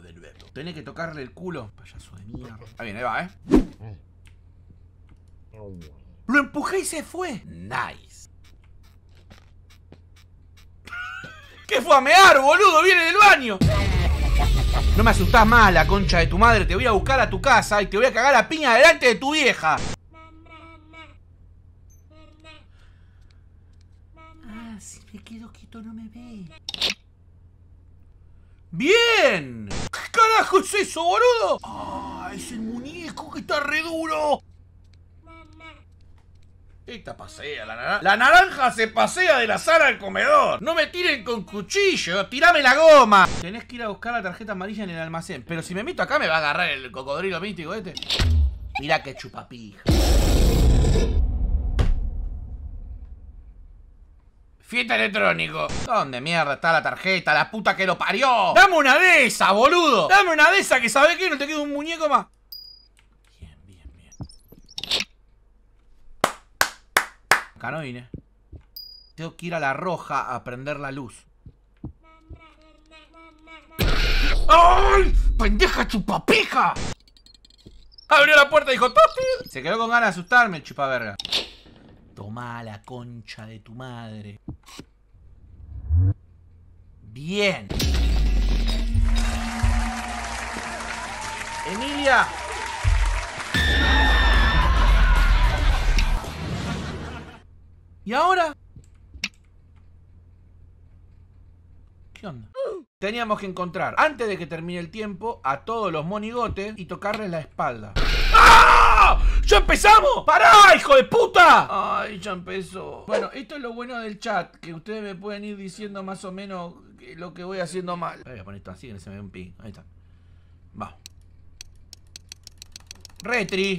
De nuevo. Tenés que tocarle el culo. Payaso de mierda. Ahí viene, ahí va, ¿eh? Lo empujé y se fue. Nice. ¿Qué fue a mear, boludo? Viene del baño. No me asustás más, la concha de tu madre. Te voy a buscar a tu casa y te voy a cagar a piña delante de tu vieja. Ah, si me quedo quieto no me ve. ¡Bien! ¿Qué carajo es eso, boludo? ¡Ah, es el muñeco que está re duro! Esta pasea, la naranja. La naranja se pasea de la sala al comedor. No me tiren con cuchillo, tirame la goma. Tenés que ir a buscar la tarjeta amarilla en el almacén. Pero si me meto acá me va a agarrar el cocodrilo místico este. Mirá que chupapija. Fiesta electrónico. ¿Dónde mierda está la tarjeta? La puta que lo parió. Dame una de esas, boludo. Dame una de esas que sabés que no te queda un muñeco más. Bien, bien, bien. Acá no vine. Tengo que ir a la roja a prender la luz. ¡Ay! ¡Pendeja chupapija! Abrió la puerta y dijo ¡Topi! Se quedó con ganas de asustarme, chupaverga. Toma la concha de tu madre. Bien. Emilia. ¿Y ahora? ¿Qué onda? Teníamos que encontrar, antes de que termine el tiempo, a todos los monigotes y tocarles la espalda. ¡Ya empezamos! ¡Pará, hijo de puta! Ay, ya empezó. Bueno, esto es lo bueno del chat, que ustedes me pueden ir diciendo más o menos lo que voy haciendo mal. Voy a poner esto así, que se me ve un ping. Ahí está. Va. Retri.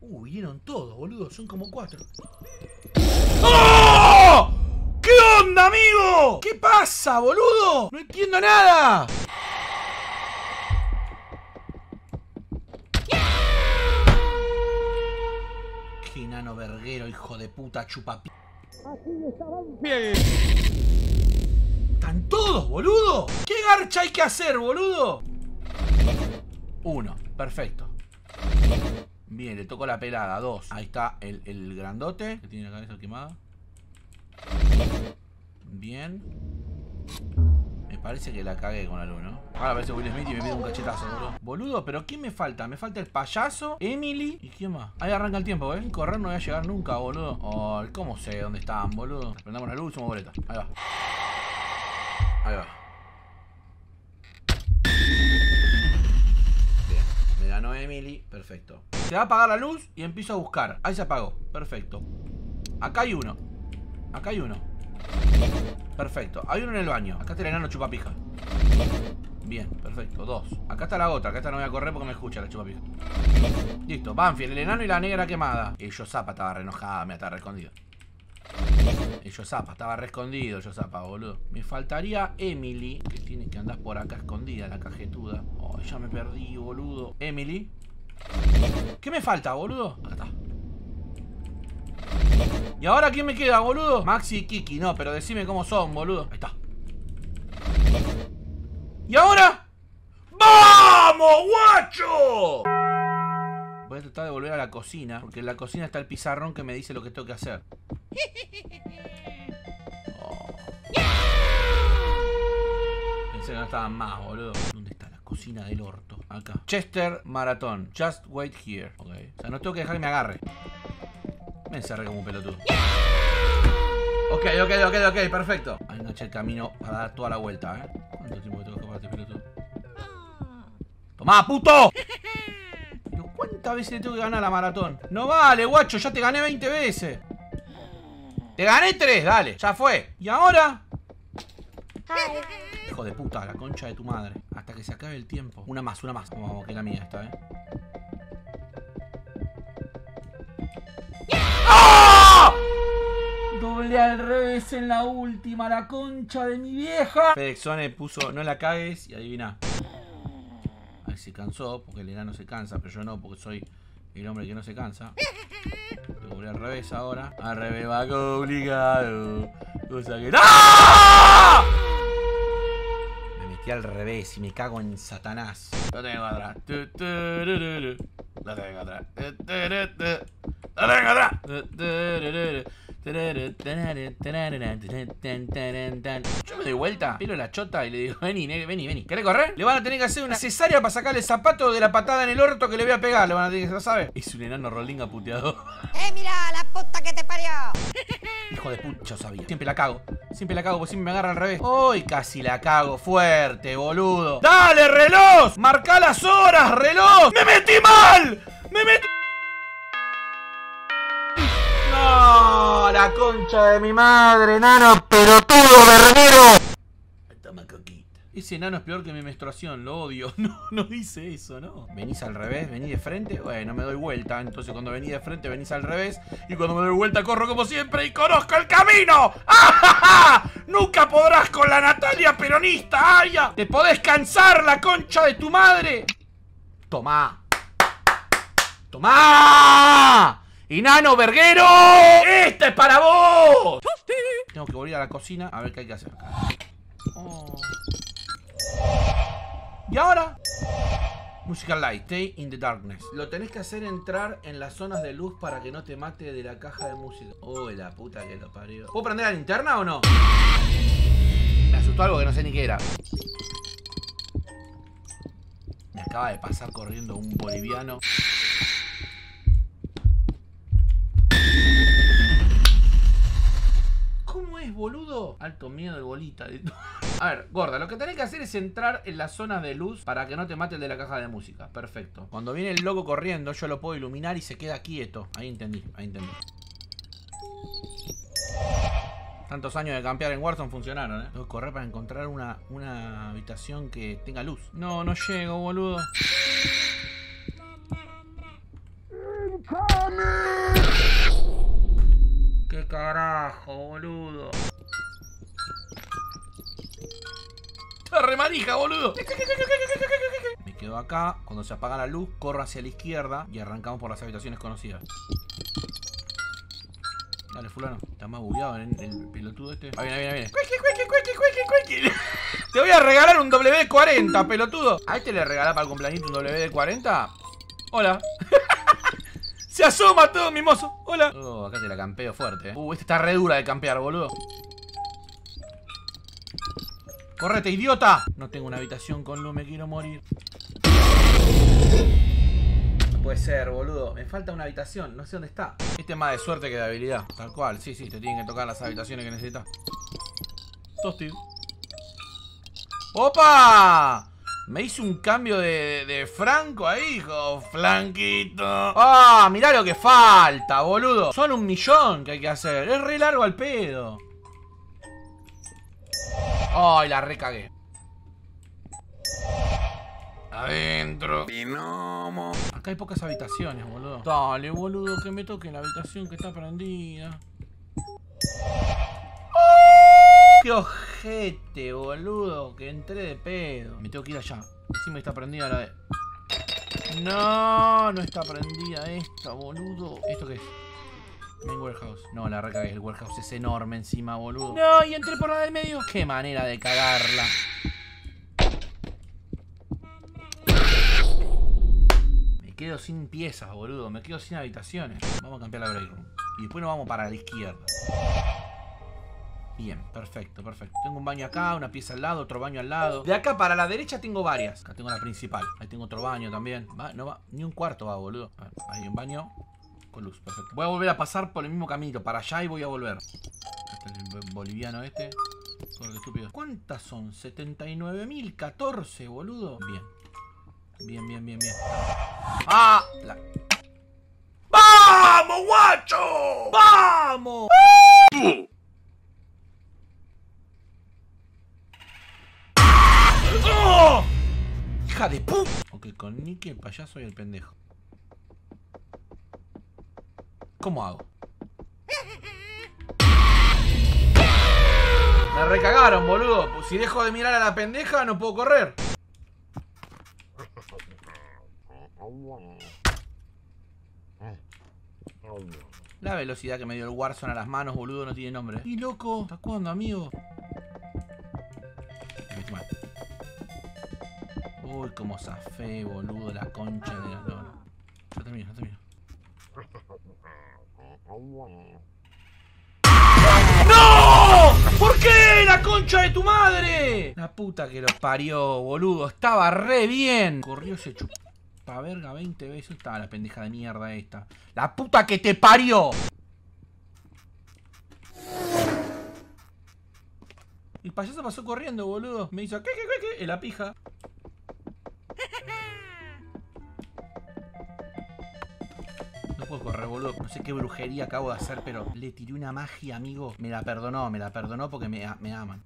Uh, vinieron todos, boludo. Son como cuatro. ¡Oh! ¿Qué onda, amigo? ¿Qué pasa, boludo? No entiendo nada. Qué enano verguero, hijo de puta, chupapi. ¿Están todos, boludo? ¿Qué garcha hay que hacer, boludo? Uno, perfecto. Bien, le tocó la pelada. Dos. Ahí está el, el grandote. Que tiene la cabeza quemada. Bien. Me parece que la cagué con la luz, ¿no? Ahora aparece Will Smith y me pide un cachetazo, boludo. Boludo, pero ¿quién me falta? Me falta el payaso, Emily. ¿Y quién más? Ahí arranca el tiempo, ¿eh? Correr no voy a llegar nunca, boludo. Oh, ¿cómo sé dónde están, boludo? Prendamos la luz y somos boleta. Ahí va. Ahí va. Bien. Me ganó Emily. Perfecto. Se va a apagar la luz y empiezo a buscar. Ahí se apagó. Perfecto. Acá hay uno. Acá hay uno. Perfecto. Hay uno en el baño. Acá está el enano chupapija. Bien, perfecto. Dos. Acá está la otra. Acá esta no voy a correr porque me escucha la chupapija. Listo. Banfield, el enano y la negra quemada. Y yo Zapa estaba re enojada. Me estaba re escondido. Y yo Zapa estaba re escondido. Yo Zapa, boludo. Me faltaría Emily. Que tiene que andar por acá escondida, la cajetuda. Oh, ya me perdí, boludo. Emily. ¿Qué me falta, boludo? Acá está. ¿Y ahora quién me queda, boludo? Maxi y Kiki, no, pero decime cómo son, boludo. Ahí está. ¿Y ahora? ¡Vamos, guacho! Voy a tratar de volver a la cocina, porque en la cocina está el pizarrón que me dice lo que tengo que hacer. Oh. Pensé que no estaban más, boludo. ¿Dónde está la cocina del orto? Acá. Chester Maratón. Just wait here. Ok. O sea, no tengo que dejar que me agarre. Me encerré como un pelotudo. Ok, ok, ok, ok, perfecto. Ahí enganché el camino para dar toda la vuelta, ¿eh? ¿Cuánto tiempo tengo que este pelotudo? ¡Tomá, puto! Pero ¿cuántas veces le tengo que ganar la maratón? No vale, guacho, ya te gané 20 veces. Te gané 3, dale, ya fue. ¿Y ahora? Hijo de puta, la concha de tu madre. Hasta que se acabe el tiempo. Una más, una más. Vamos, que es la mía esta, ¿eh? Revés en la última, la concha de mi vieja. Fedexone puso no la cagues y adivina. Ahí se cansó, porque el enano se cansa, pero yo no, porque soy el hombre que no se cansa. Que volver al revés ahora. Al revés va complicado. Cosa que. ¡Ah! Me metí al revés y me cago en Satanás. Lo tengo atrás. Lo tengo atrás. Lo tengo atrás. Yo me doy vuelta, pelo la chota y le digo, vení, vení, vení. ¿Querés correr? Le van a tener que hacer una cesárea para sacarle el zapato de la patada en el orto que le voy a pegar. Le van a tener que, ¿lo sabe? Es un enano rolinga puteador. ¡Eh, mira, la puta que te parió! Hijo de puta, yo sabía. Siempre la cago. Siempre la cago porque siempre me agarra al revés. Uy, casi la cago fuerte, boludo. ¡Dale, reloj! ¡Marca las horas, reloj! ¡Me metí mal! ¡Me metí! ¡La concha de mi madre, nano pelotudo, verguero! Toma coquita. Ese enano es peor que mi menstruación, lo odio. No, no dice eso, ¿no? Venís al revés, venís de frente. Bueno, me doy vuelta. Entonces cuando venís de frente, venís al revés. Y cuando me doy vuelta, corro como siempre y conozco el camino. ¡Ah, Nunca podrás con la Natalia peronista, Aya. Te podés cansar la concha de tu madre. Tomá. ¡Tomá! ¡Inano verguero! ¡Este es para vos! Tengo que volver a la cocina a ver qué hay que hacer acá. Oh. ¿Y ahora? Musical Light, Stay in the Darkness. Lo tenés que hacer entrar en las zonas de luz para que no te mate de la caja de música. Uy, la puta que lo parió. ¿Puedo prender la linterna o no? Me asustó algo que no sé ni qué era. Me acaba de pasar corriendo un boliviano. ¿Cómo es, boludo? Alto miedo de bolita. A ver, gorda, lo que tenés que hacer es entrar en las zonas de luz para que no te mate el de la caja de música. Perfecto. Cuando viene el loco corriendo, yo lo puedo iluminar y se queda quieto. Ahí entendí, ahí entendí. Tantos años de campear en Warzone funcionaron, ¿eh? Tengo que correr para encontrar una, una habitación que tenga luz. No, no llego, boludo. ¿Qué carajo, boludo? Está re manija, boludo. Me quedo acá. Cuando se apaga la luz, corro hacia la izquierda y arrancamos por las habitaciones conocidas. Dale, fulano. Está más bugueado el, el pelotudo este. Ahí viene, viene, viene. Te voy a regalar un WD-40, pelotudo. ¿A este le regalás para el cumpleaños un WD-40? Hola. Se asoma todo, mimoso. Hola. Oh, acá te la campeo fuerte, eh. Uh, esta está re dura de campear, boludo. ¡Correte, idiota! No tengo una habitación con luz, me quiero morir. No puede ser, boludo. Me falta una habitación, no sé dónde está. Este es más de suerte que de habilidad. Tal cual, sí, sí, te tienen que tocar las habitaciones que necesitas. Tosti. ¡Opa! Me hice un cambio de, de Franco ahí, hijo. Flanquito. ¡Ah! mirá lo que falta, boludo. Son un millón que hay que hacer. Es re largo al pedo. ¡Ay, la recagué! Adentro. Binomo. Acá hay pocas habitaciones, boludo. Dale, boludo, que me toque la habitación que está prendida. ¡Qué ojete, boludo! Que entré de pedo. Me tengo que ir allá. Sí me está prendida la de... No, no está prendida esta, boludo. ¿Esto qué es? Main warehouse. No, la recagué. El warehouse es enorme encima, boludo. No, y entré por la del medio. Qué manera de cagarla. Me quedo sin piezas, boludo. Me quedo sin habitaciones. Vamos a cambiar la break room. Y después nos vamos para la izquierda. Bien, perfecto, perfecto. Tengo un baño acá, una pieza al lado, otro baño al lado. De acá para la derecha tengo varias. Acá tengo la principal. Ahí tengo otro baño también. Va, no va, ni un cuarto va, boludo. A ahí un baño con luz, perfecto. Voy a volver a pasar por el mismo caminito, para allá y voy a volver. Este es el boliviano este. Estúpido. ¿Cuántas son? 79.014, boludo. Bien. Bien, bien, bien, bien. ¡Ah! La... ¡Vamos, guacho! ¡Vamos! ¡Oh! ¡Hija de pu! Ok, con Nicky el payaso y el pendejo. ¿Cómo hago? Me recagaron, boludo. Si dejo de mirar a la pendeja, no puedo correr. La velocidad que me dio el Warzone a las manos, boludo, no tiene nombre. Y loco, ¿hasta cuándo, amigo? Uy, como zafé, boludo, la concha de la lona. Ya termino, ya termino. ¡No! ¿Por qué? ¡La concha de tu madre! La puta que los parió, boludo. Estaba re bien. Corrió ese chupa verga 20 veces. Estaba la pendeja de mierda esta. ¡La puta que te parió! El payaso pasó corriendo, boludo. Me hizo ¿qué, qué, qué, qué? En la pija. No sé qué brujería acabo de hacer, pero le tiré una magia, amigo. Me la perdonó, me la perdonó porque me, aman.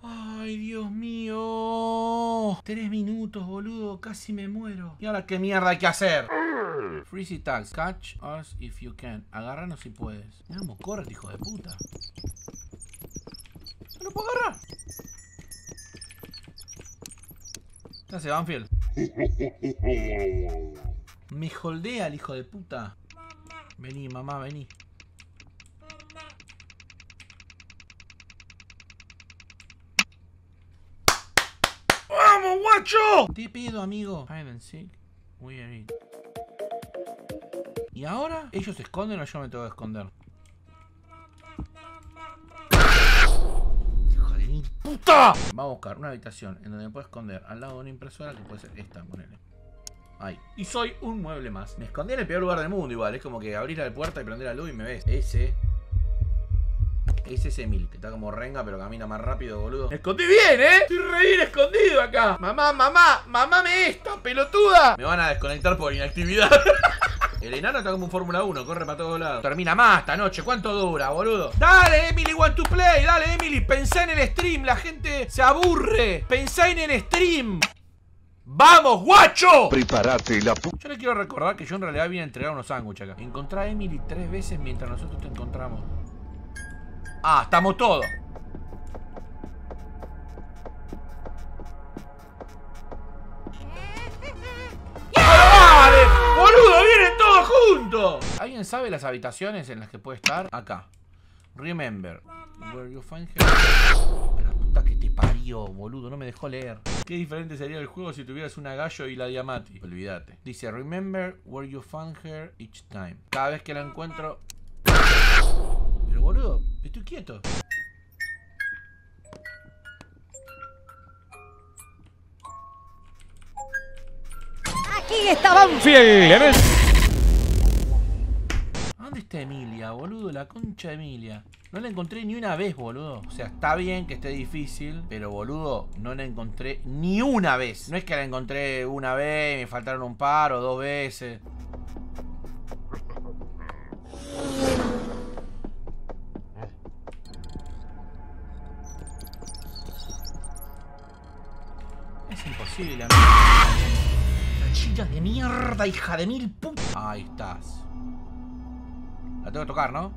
Ay, Dios mío. Tres minutos, boludo. Casi me muero. ¿Y ahora qué mierda hay que hacer? Freezy tags. Catch us if you can. Agárranos si puedes. Vamos, corre, hijo de puta. No lo puedo agarrar. ¿Qué hace Banfield? Me holdea el hijo de puta. Vení, mamá, vení. ¡Vamos, guacho! Te pido, amigo. Hide and seek. We are it. ¿Y ahora? ¿Ellos se esconden o yo me tengo que esconder? Puta! Va a buscar una habitación en donde me puedo esconder al lado de una impresora que puede ser esta, ponele. Ahí. Y soy un mueble más. Me escondí en el peor lugar del mundo igual. Es como que abrir la puerta y prender la luz y me ves. Ese. Ese es Emil, que está como renga, pero camina más rápido, boludo. Me escondí bien, ¿eh? Estoy re bien escondido acá. Mamá, mamá, mamá me esta, pelotuda. Me van a desconectar por inactividad. El enano está como un Fórmula 1, corre para todos lados. Termina más esta noche, ¿cuánto dura, boludo? Dale, Emily, want to play, dale, Emily. Pensá en el stream, la gente se aburre. Pensá en el stream. ¡Vamos, guacho! Prepárate la pu... Yo le quiero recordar que yo en realidad vine a entregar unos sándwiches acá. Encontrá a Emily tres veces mientras nosotros te encontramos. Ah, estamos todos. ¡Vienen todos juntos! ¿Alguien sabe las habitaciones en las que puede estar? Acá. Remember. Where you find her. La puta que te parió, boludo. No me dejó leer. Qué diferente sería el juego si tuvieras una gallo y la diamati. Olvídate. Dice, remember where you found her each time. Cada vez que la encuentro... Pero boludo, estoy quieto. Aquí estaban. ¿Dónde está Emilia, boludo? La concha de Emilia. No la encontré ni una vez, boludo. O sea, está bien que esté difícil, pero boludo, no la encontré ni una vez. No es que la encontré una vez me faltaron un par o dos veces. Es imposible, amigo. Cachilla de mierda, hija de mil putas. Ahí estás. La tengo que tocar, ¿no?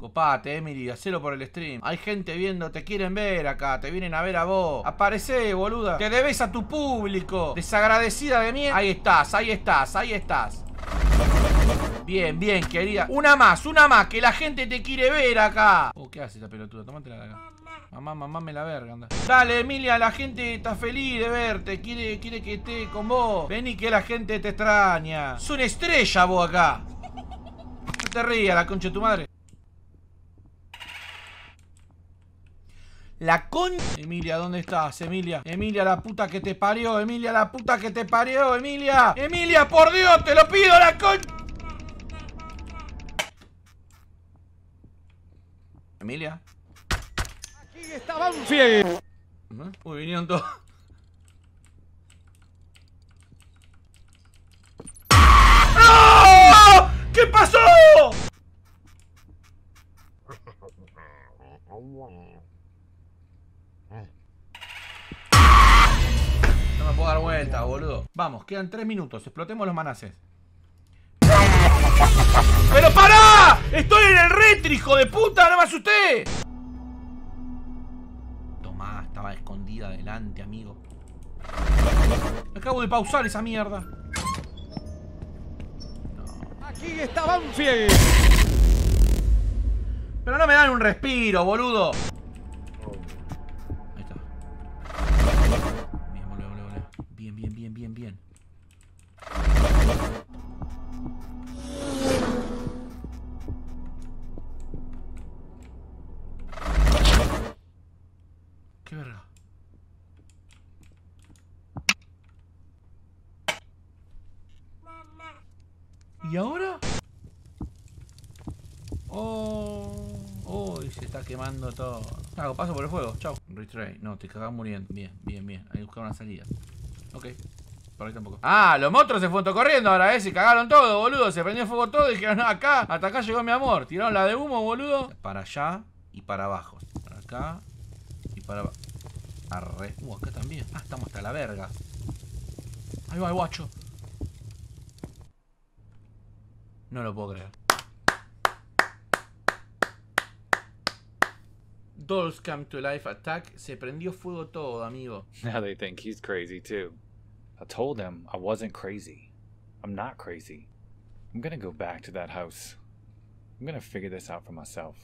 Copate, Emily, hacelo por el stream. Hay gente viendo, te quieren ver acá, te vienen a ver a vos. Aparece, boluda. Te debes a tu público. Desagradecida de mí. Ahí estás, ahí estás, ahí estás. Bien, bien, querida. Una más, una más, que la gente te quiere ver acá. Oh, ¿qué hace esa pelotuda? Tómatela de acá. Mamá, mamá, me la verga, anda. Dale, Emilia, la gente está feliz de verte. Quiere, quiere que esté con vos. Vení que la gente te extraña. Es una estrella vos acá. Te rías, la concha de tu madre. La con... Emilia, ¿dónde estás, Emilia? Emilia, la puta que te parió. Emilia, la puta que te parió. Emilia. Emilia, por Dios, te lo pido, la con... Emilia. Aquí estaban fiel. ¿No? Uy, vinieron todos. ¡No! ¿Qué pasó? No me puedo dar vuelta, boludo. Vamos, quedan tres minutos. Explotemos los manaces. ¡Pero pará! ¡Estoy en el retri, hijo de puta! ¡No me asusté! Tomá, estaba escondida adelante, amigo. Acabo de pausar esa mierda. Aquí está Banfield. Pero no me dan un respiro, boludo. Ahí está. Bien. Bien, bien, bien, bien, bien. ¿Qué verga? ¿Y ahora? Oh, oh, y se está quemando todo. Hago paso por el fuego, chao. Retray, no, te cagás muriendo. Bien, bien, bien. Hay que buscar una salida. Ok, por ahí tampoco. Ah, los monstruos se fueron corriendo ahora, eh. Se cagaron todo, boludo. Se prendió fuego todo y dijeron, no, acá, hasta acá llegó mi amor. Tiraron la de humo, boludo. Para allá y para abajo. Para acá y para abajo. Arre. Uh, acá también. Ah, estamos hasta la verga. Ahí va el guacho. No lo puedo creer. Dolls Come to Life Attack. Se prendió fuego todo, amigo. Now they think he's crazy too. I told them I wasn't crazy. I'm not crazy. I'm gonna go back to that house. I'm gonna figure this out for myself.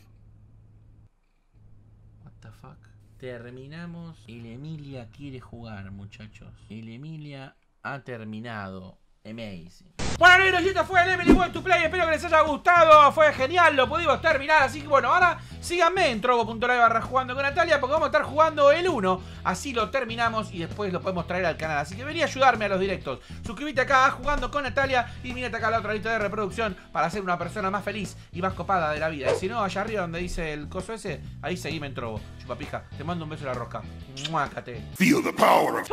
What the fuck? Terminamos. El Emilia quiere jugar, muchachos. El Emilia ha terminado. Amazing. Bueno, amigos, y esto fue el Emily Went to Play. Espero que les haya gustado. Fue genial, lo pudimos terminar. Así que bueno, ahora síganme en trovo.live barra jugando con Natalia. Porque vamos a estar jugando el 1. Así lo terminamos y después lo podemos traer al canal. Así que venía a ayudarme a los directos. Suscríbete acá a Jugando con Natalia. Y mírate acá la otra lista de reproducción. Para ser una persona más feliz y más copada de la vida. Y si no, allá arriba donde dice el coso ese, ahí seguime en trovo. Chupapija, te mando un beso en la rosca. Muácate. Feel the power of